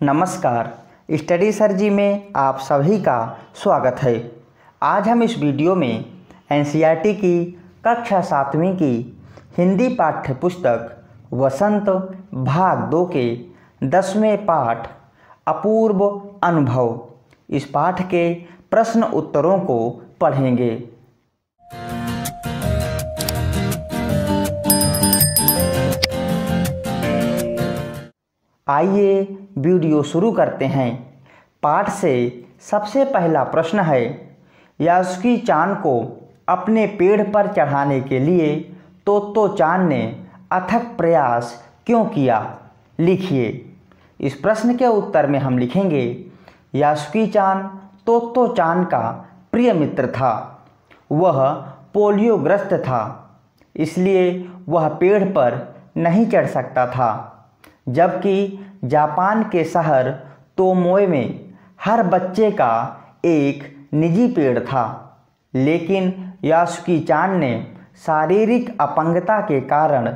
नमस्कार, study sir जी में आप सभी का स्वागत है। आज हम इस वीडियो में एन की कक्षा सातवीं की हिंदी पाठ्य पुस्तक वसंत भाग दो के दसवें पाठ अपूर्व अनुभव, इस पाठ के प्रश्न उत्तरों को पढ़ेंगे। आइए वीडियो शुरू करते हैं। पाठ से सबसे पहला प्रश्न है, यासुकी चाँद को अपने पेड़ पर चढ़ाने के लिए तोतो चाँद ने अथक प्रयास क्यों किया? लिखिए। इस प्रश्न के उत्तर में हम लिखेंगे, यासुकी चाँद तोतो चाँद का प्रिय मित्र था। वह पोलियोग्रस्त था, इसलिए वह पेड़ पर नहीं चढ़ सकता था, जबकि जापान के शहर तोमोए में हर बच्चे का एक निजी पेड़ था। लेकिन यासुकी चाँद ने शारीरिक अपंगता के कारण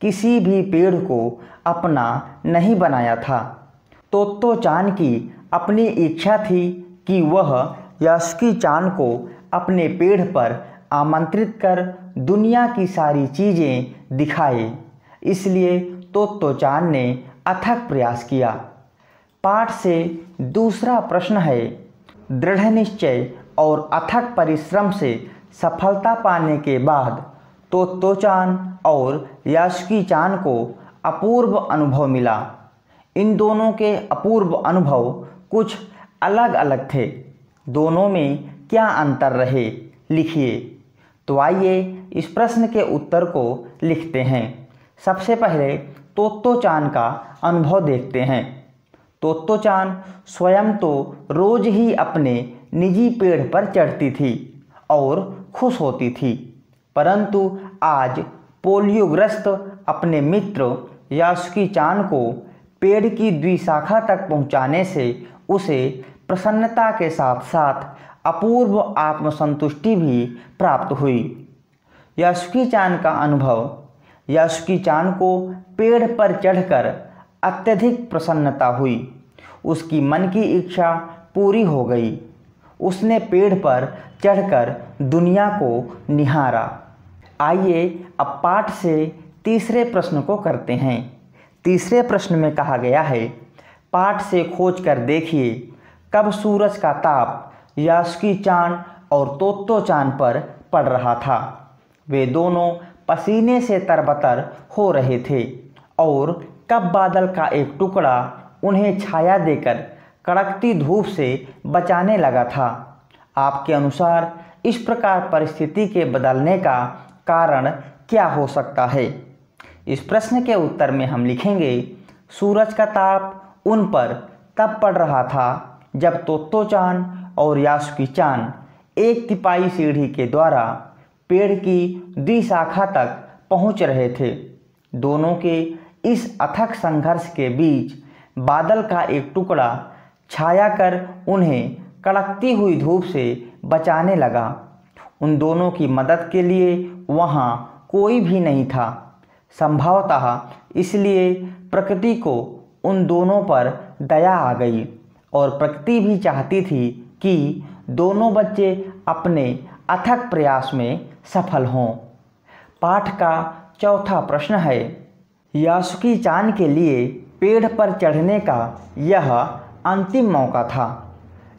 किसी भी पेड़ को अपना नहीं बनाया था। तोतो चाँद की अपनी इच्छा थी कि वह यासुकी चाँद को अपने पेड़ पर आमंत्रित कर दुनिया की सारी चीज़ें दिखाए। इसलिए तोतो चाँद ने अथक प्रयास किया। पाठ से दूसरा प्रश्न है, दृढ़ निश्चय और अथक परिश्रम से सफलता पाने के बाद तो चाँद और याशकी चाँद को अपूर्व अनुभव मिला। इन दोनों के अपूर्व अनुभव कुछ अलग अलग थे। दोनों में क्या अंतर रहे, लिखिए। तो आइए इस प्रश्न के उत्तर को लिखते हैं। सबसे पहले तोतो चाँद का अनुभव देखते हैं। तोतो चाँद स्वयं तो रोज ही अपने निजी पेड़ पर चढ़ती थी और खुश होती थी, परंतु आज पोलियोग्रस्त अपने मित्र यासुकी चाँद को पेड़ की द्विशाखा तक पहुँचाने से उसे प्रसन्नता के साथ साथ अपूर्व आत्मसंतुष्टि भी प्राप्त हुई। यासुकी चाँद का अनुभव यासुकी चाँद को पेड़ पर चढ़कर अत्यधिक प्रसन्नता हुई। उसकी मन की इच्छा पूरी हो गई। उसने पेड़ पर चढ़कर दुनिया को निहारा। आइए अब पाठ से तीसरे प्रश्न को करते हैं। तीसरे प्रश्न में कहा गया है, पाठ से खोज कर देखिए, कब सूरज का ताप यासुकी चाँद और तोतो चाँद पर पड़ रहा था। वे दोनों पसीने से तरबतर हो रहे थे और कब बादल का एक टुकड़ा उन्हें छाया देकर कड़कती धूप से बचाने लगा था। आपके अनुसार इस प्रकार परिस्थिति के बदलने का कारण क्या हो सकता है? इस प्रश्न के उत्तर में हम लिखेंगे, सूरज का ताप उन पर तब पड़ रहा था जब तोतो चाँद और यासुकी चाँद एक तिपाई सीढ़ी के द्वारा पेड़ की द्विशाखा तक पहुँच रहे थे। दोनों के इस अथक संघर्ष के बीच बादल का एक टुकड़ा छाया कर उन्हें कड़कती हुई धूप से बचाने लगा। उन दोनों की मदद के लिए वहाँ कोई भी नहीं था। संभवतः इसलिए प्रकृति को उन दोनों पर दया आ गई और प्रकृति भी चाहती थी कि दोनों बच्चे अपने अथक प्रयास में सफल हों। पाठ का चौथा प्रश्न है, यासुकी चाँद के लिए पेड़ पर चढ़ने का यह अंतिम मौका था।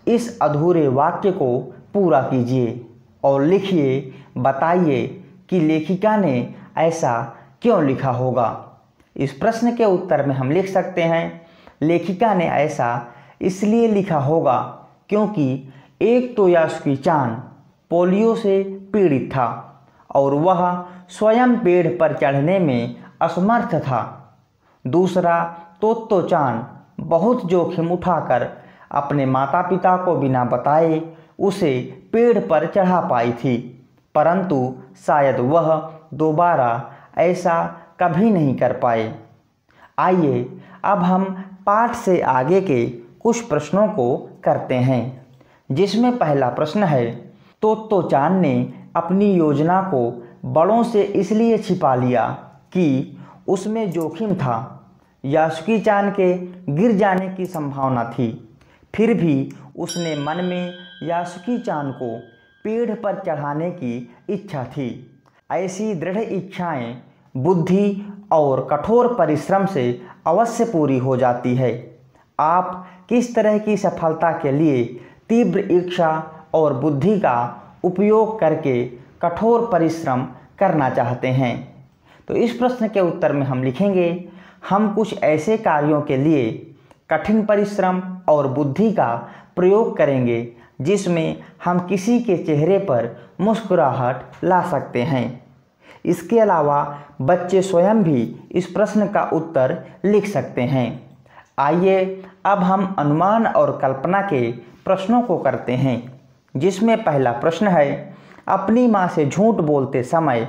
इस अधूरे वाक्य को पूरा कीजिए और लिखिए, बताइए कि लेखिका ने ऐसा क्यों लिखा होगा। इस प्रश्न के उत्तर में हम लिख सकते हैं, लेखिका ने ऐसा इसलिए लिखा होगा क्योंकि एक तो यासुकी चाँद पोलियो से पीड़ित था और वह स्वयं पेड़ पर चढ़ने में असमर्थ था। दूसरा तोतो चाँद बहुत जोखिम उठाकर अपने माता पिता को बिना बताए उसे पेड़ पर चढ़ा पाई थी, परंतु शायद वह दोबारा ऐसा कभी नहीं कर पाए। आइए, अब हम पाठ से आगे के कुछ प्रश्नों को करते हैं, जिसमें पहला प्रश्न है तो तो चाँद ने अपनी योजना को बड़ों से इसलिए छिपा लिया कि उसमें जोखिम था। यासुकी चाँद के गिर जाने की संभावना थी। फिर भी उसने मन में यासुकी चाँद को पेड़ पर चढ़ाने की इच्छा थी। ऐसी दृढ़ इच्छाएँ बुद्धि और कठोर परिश्रम से अवश्य पूरी हो जाती है। आप किस तरह की सफलता के लिए तीव्र इच्छा और बुद्धि का उपयोग करके कठोर परिश्रम करना चाहते हैं। तो इस प्रश्न के उत्तर में हम लिखेंगे, हम कुछ ऐसे कार्यों के लिए कठिन परिश्रम और बुद्धि का प्रयोग करेंगे जिसमें हम किसी के चेहरे पर मुस्कुराहट ला सकते हैं। इसके अलावा बच्चे स्वयं भी इस प्रश्न का उत्तर लिख सकते हैं। आइए, अब हम अनुमान और कल्पना के प्रश्नों को करते हैं। जिसमें पहला प्रश्न है, अपनी माँ से झूठ बोलते समय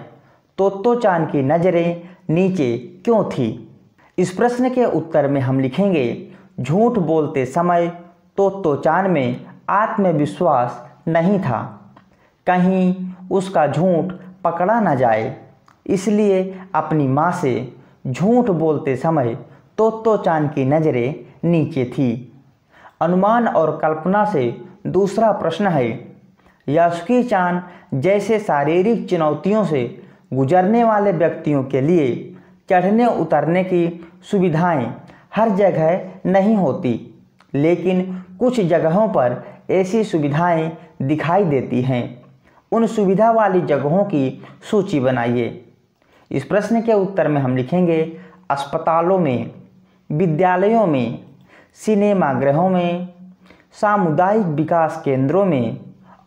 तोतो चाँद की नज़रें नीचे क्यों थी? इस प्रश्न के उत्तर में हम लिखेंगे, झूठ बोलते समय तोतो चाँद में आत्मविश्वास नहीं था। कहीं उसका झूठ पकड़ा न जाए, इसलिए अपनी माँ से झूठ बोलते समय तोतो चाँद की नज़रें नीचे थी। अनुमान और कल्पना से दूसरा प्रश्न है यासुकी चाँद जैसे शारीरिक चुनौतियों से गुजरने वाले व्यक्तियों के लिए चढ़ने उतरने की सुविधाएँ हर जगह नहीं होती, लेकिन कुछ जगहों पर ऐसी सुविधाएँ दिखाई देती हैं। उन सुविधा वाली जगहों की सूची बनाइए। इस प्रश्न के उत्तर में हम लिखेंगे, अस्पतालों में, विद्यालयों में, सिनेमागृहों में सामुदायिक विकास केंद्रों में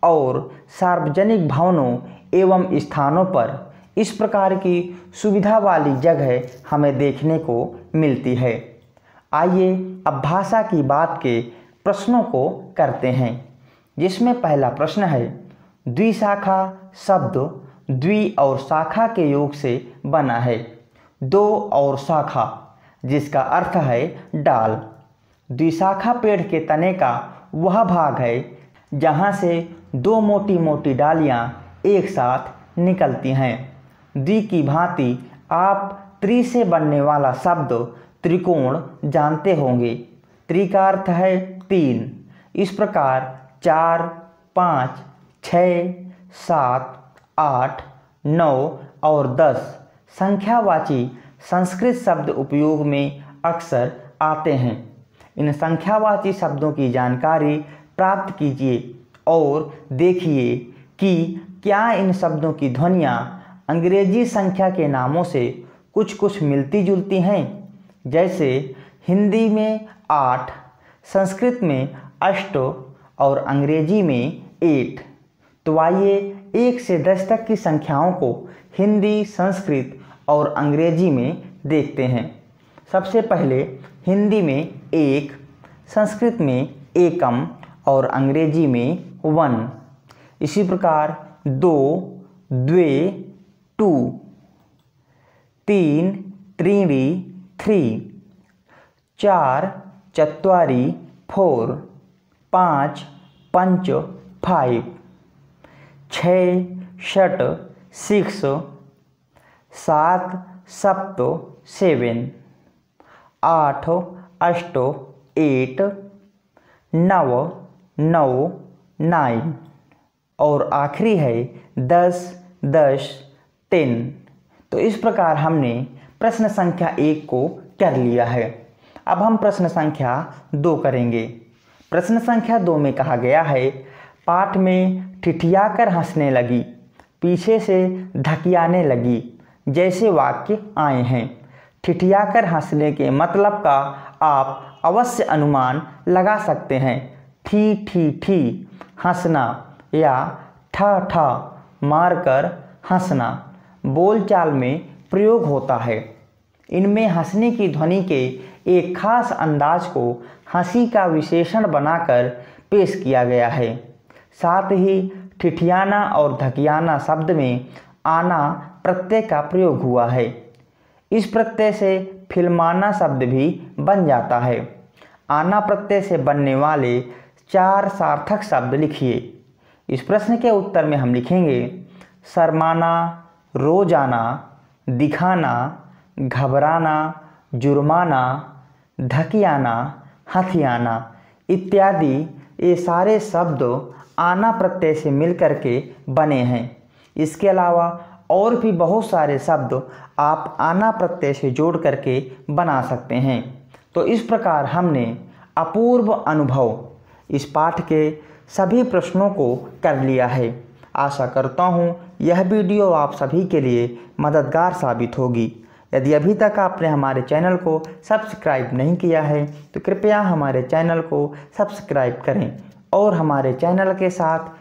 और सार्वजनिक भवनों एवं स्थानों पर इस प्रकार की सुविधा वाली जगह हमें देखने को मिलती है। आइए अब भाषा की बात के प्रश्नों को करते हैं, जिसमें पहला प्रश्न है, द्विशाखा शब्द द्वि और शाखा के योग से बना है। दो और शाखा, जिसका अर्थ है डाल। द्विशाखा पेड़ के तने का वह भाग है जहाँ से दो मोटी मोटी डालियाँ एक साथ निकलती हैं। द्वि की भांति आप त्रि से बनने वाला शब्द त्रिकोण जानते होंगे। त्रि का अर्थ है तीन। इस प्रकार चार, पाँच छ सात, आठ, नौ और दस संख्यावाची संस्कृत शब्द उपयोग में अक्सर आते हैं। इन संख्यावाची शब्दों की जानकारी प्राप्त कीजिए और देखिए कि क्या इन शब्दों की ध्वनियाँ अंग्रेज़ी संख्या के नामों से कुछ कुछ मिलती जुलती हैं। जैसे हिंदी में आठ, संस्कृत में अष्ट और अंग्रेज़ी में एट। तो आइए एक से दस तक की संख्याओं को हिंदी, संस्कृत और अंग्रेज़ी में देखते हैं। सबसे पहले हिंदी में एक, संस्कृत में एकम और अंग्रेज़ी में वन। इसी प्रकार दो, द्वे, टू। तीन त्रीणि थ्री। चार, चत्वारि, फोर। पाँच, पंच, फाइव। छ, षट, सिक्स। सात, सप्त, सेवन। आठ, अष्ट, एट, नव, नौ, नाइन। और आखिरी है दस दस टेन तो इस प्रकार हमने प्रश्न संख्या एक को कर लिया है। अब हम प्रश्न संख्या दो करेंगे। प्रश्न संख्या दो में कहा गया है, पाठ में ठिठियाकर हंसने लगी, पीछे से धकियाने लगी, जैसे वाक्य आए हैं। ठिठियाकर हंसने के मतलब का आप अवश्य अनुमान लगा सकते हैं। ठी ठी ठी, हंसना या ठा ठा, मारकर हंसना, बोलचाल में प्रयोग होता है। इनमें हंसने की ध्वनि के एक खास अंदाज को हँसी का विशेषण बनाकर पेश किया गया है। साथ ही ठिठियाना और धकियाना शब्द में आना प्रत्यय का प्रयोग हुआ है। इस प्रत्यय से फिल्माना शब्द भी बन जाता है। आना प्रत्यय से बनने वाले चार सार्थक शब्द लिखिए। इस प्रश्न के उत्तर में हम लिखेंगे, शर्माना, रोज़ाना, दिखाना, घबराना, जुर्माना धकियाना हथियाना इत्यादि ये सारे शब्द आना प्रत्यय से मिलकर के बने हैं। इसके अलावा और भी बहुत सारे शब्द आप आना प्रत्यय से जोड़ करके बना सकते हैं। तो इस प्रकार हमने अपूर्व अनुभव इस पाठ के सभी प्रश्नों को कर लिया है। आशा करता हूँ यह वीडियो आप सभी के लिए मददगार साबित होगी। यदि अभी तक आपने हमारे चैनल को सब्सक्राइब नहीं किया है तो कृपया हमारे चैनल को सब्सक्राइब करें और हमारे चैनल के साथ